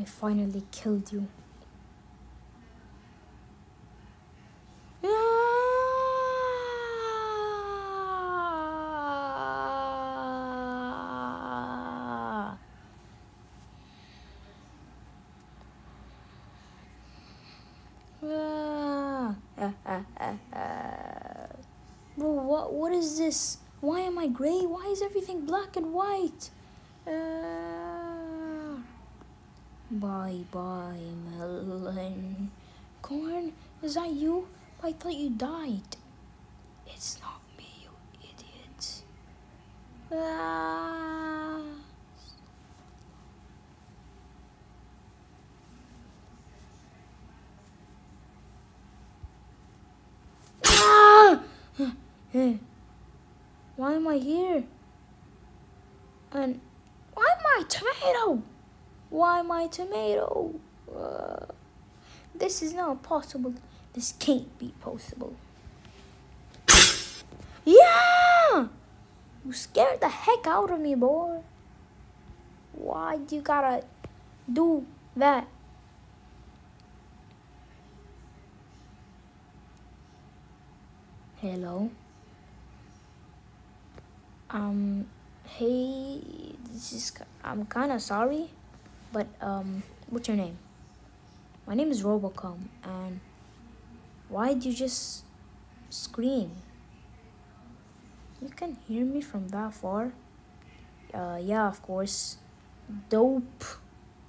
I finally killed you. Bro, what what is this? Why am I gray? Why is everything black and white? Ah. Bye bye, Melon. Corn, is that you? I thought you died. It's not me, you idiot. Ah. Ah! Why am I here? And why am I tomato? Why my tomato? Uh, this is not possible. This can't be possible. Yeah! You scared the heck out of me, boy. Why do you gotta do that? Hello? Um, hey, this is, I'm kinda sorry, but, um, what's your name? My name is Robocom, and why'd you just scream? You can hear me from that far? Uh, yeah, of course. Dope.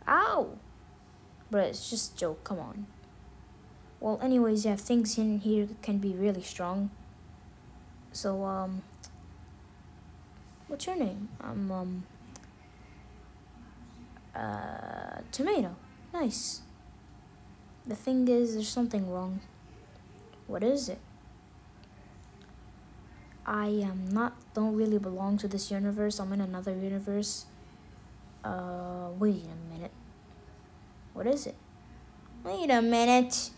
Ow! But it's just joke, come on. Well, anyways, yeah, things in here can be really strong. So, um, what's your name? I'm, um, uh, Tomato. Nice. The thing is, there's something wrong. What is it? I am not, don't really belong to this universe. I'm in another universe. Uh, wait a minute. What is it? Wait a minute.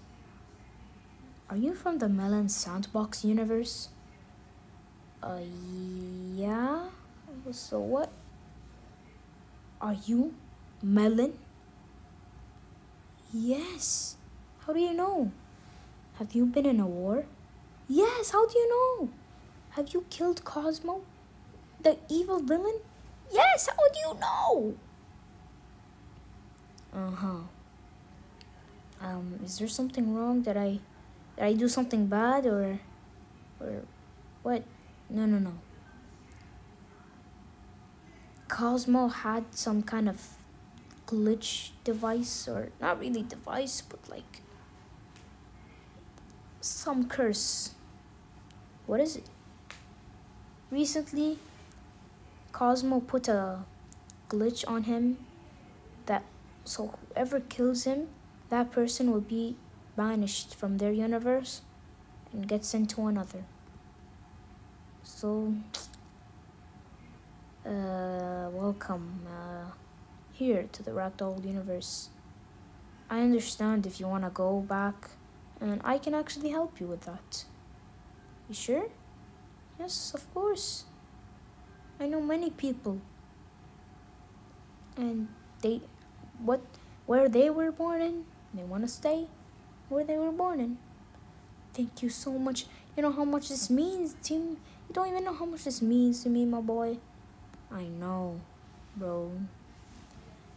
Are you from the Melon Sandbox universe? Uh, yeah. So what? Are you Melon? Yes. How do you know? Have you been in a war? Yes, how do you know? Have you killed Cosmo? The evil villain? Yes, how do you know? Uh-huh. Um, is there something wrong? that I did I do something bad or or what? No no no. Cosmo had some kind of glitch device or not really device but like some curse. What is it? Recently Cosmo put a glitch on him that so whoever kills him that person will be banished from their universe and get sent to another. So uh, welcome uh, here to the Ragdoll universe. I understand if you want to go back, and I can actually help you with that. You sure? Yes, of course. I know many people, and they, what, where they were born in, they want to stay where they were born in. Thank you so much. You know how much this means to me? You don't even know how much this means to me, my boy. I know, bro.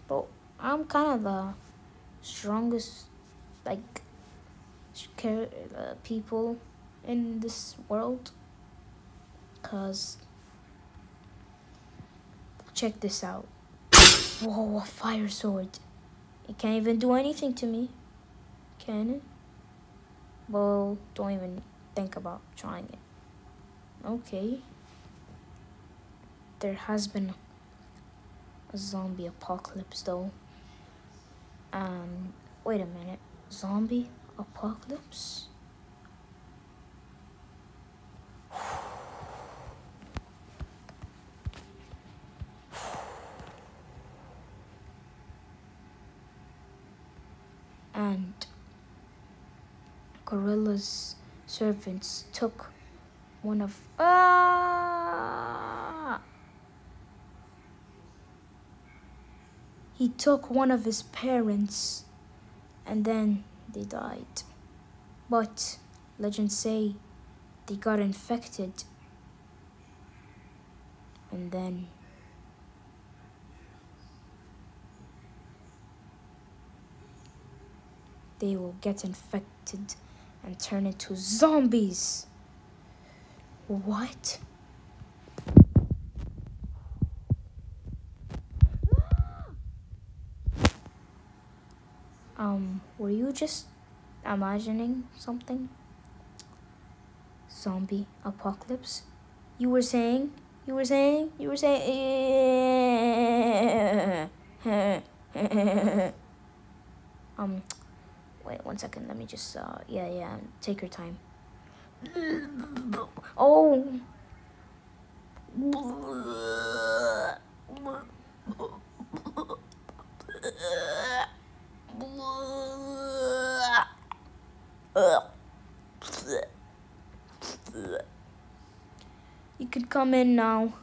But I'm kind of the strongest, like, uh, people in this world. Cause, check this out. Whoa, a fire sword. It can't even do anything to me. Can it? Well, don't even think about trying it. Okay there has been zombie apocalypse though. Um, wait a minute. Zombie apocalypse? And Gorilla's servants took one of. Ah! He took one of his parents and then they died. But legends say they got infected and then they will get infected and turn into zombies. What? Um, were you just imagining something? Zombie apocalypse? You were saying? You were saying? You were saying? um, wait one second. Let me just, uh, yeah, yeah, take your time. Oh! You can come in now.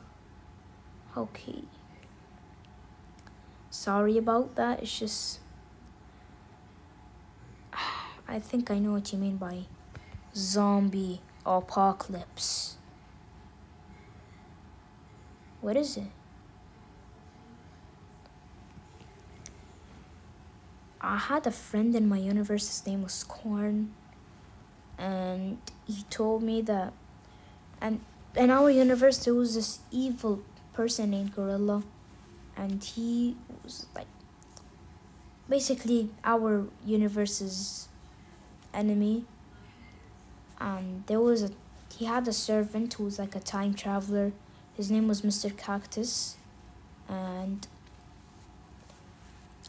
Okay. Sorry about that. It's just. I think I know what you mean by zombie apocalypse. What is it? I had a friend in my universe, his name was Corn, and he told me that, and in our universe there was this evil person named Gorilla, and he was like basically our universe's enemy. And there was a he had a servant who was like a time traveler. His name was Mr. Cactus, and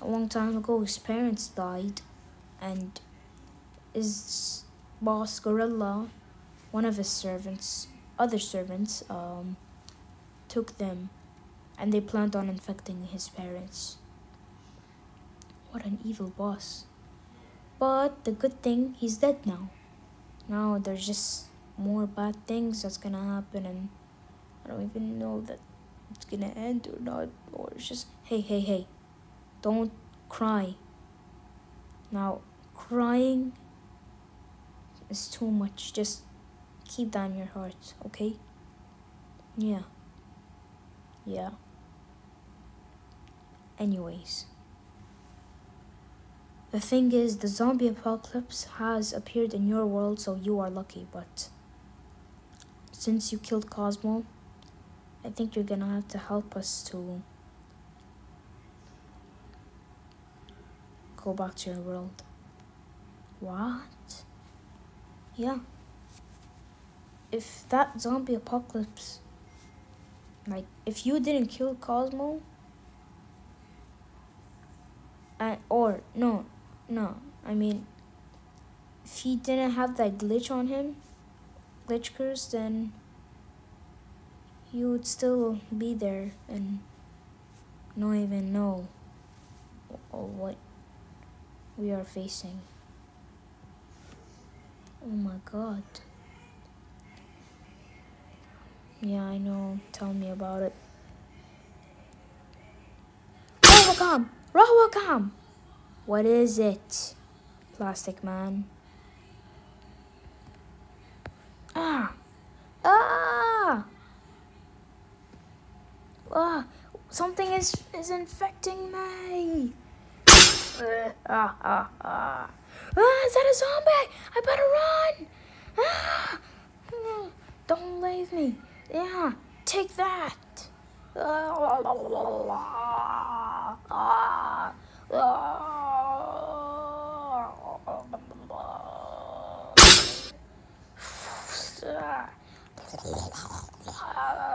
a long time ago his parents died and his boss gorilla one of his servants other servants um, took them and they planned on infecting his parents what an evil boss but the good thing he's dead now now there's just more bad things that's gonna happen and i don't even know that it's gonna end or not or it's just hey hey hey don't cry. Now, crying is too much. Just keep that in your heart, okay? Yeah. Yeah. Anyways. The thing is, the zombie apocalypse has appeared in your world, so you are lucky, but since you killed Cosmo, I think you're gonna have to help us to go back to your world. What? Yeah. If that zombie apocalypse, like, if you didn't kill Cosmo, and, or, no, no, I mean, if he didn't have that glitch on him, glitch curse, then you would still be there and not even know what we are facing. Oh my god. Yeah, I know. Tell me about it. Rahwakam! Rahwakam! What is it? Plastic man. Ah! Ah! Ah! Something is, is infecting me! Uh, ah, ah, ah. Ah, is that a zombie? I better run! Ah! Don't leave me. Yeah, take that.